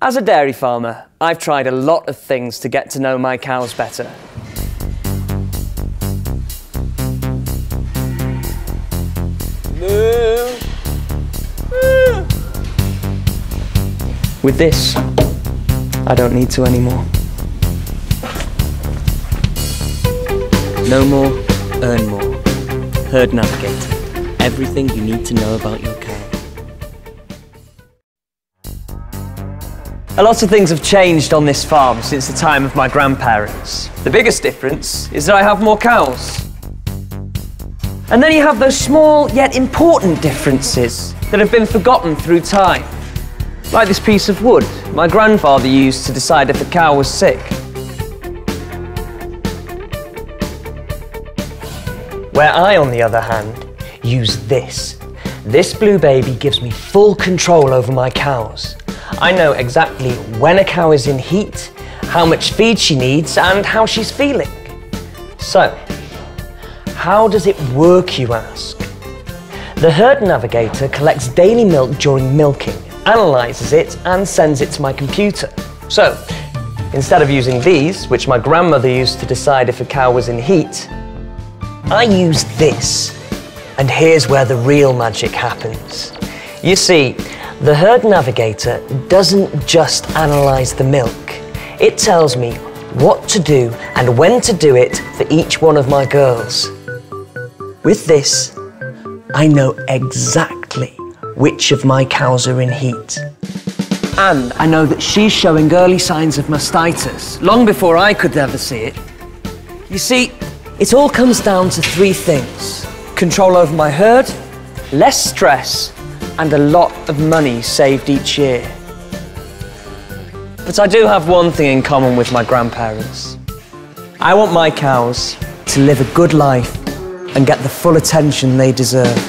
As a dairy farmer, I've tried a lot of things to get to know my cows better. With this, I don't need to anymore. No more, earn more. Herd Navigator. Everything you need to know about your A lot of things have changed on this farm since the time of my grandparents. The biggest difference is that I have more cows. And then you have those small yet important differences that have been forgotten through time. Like this piece of wood my grandfather used to decide if a cow was sick. Where I, on the other hand, use this. This blue baby gives me full control over my cows. I know exactly when a cow is in heat, how much feed she needs, and how she's feeling. So, how does it work, you ask? The herd navigator collects daily milk during milking, analyses it, and sends it to my computer. So, instead of using these, which my grandmother used to decide if a cow was in heat, I use this. And here's where the real magic happens. You see, the herd navigator doesn't just analyse the milk. It tells me what to do and when to do it for each one of my girls. With this, I know exactly which of my cows are in heat. And I know that she's showing early signs of mastitis, long before I could ever see it. You see, it all comes down to three things. Control over my herd, less stress, and a lot of money saved each year. But I do have one thing in common with my grandparents. I want my cows to live a good life and get the full attention they deserve.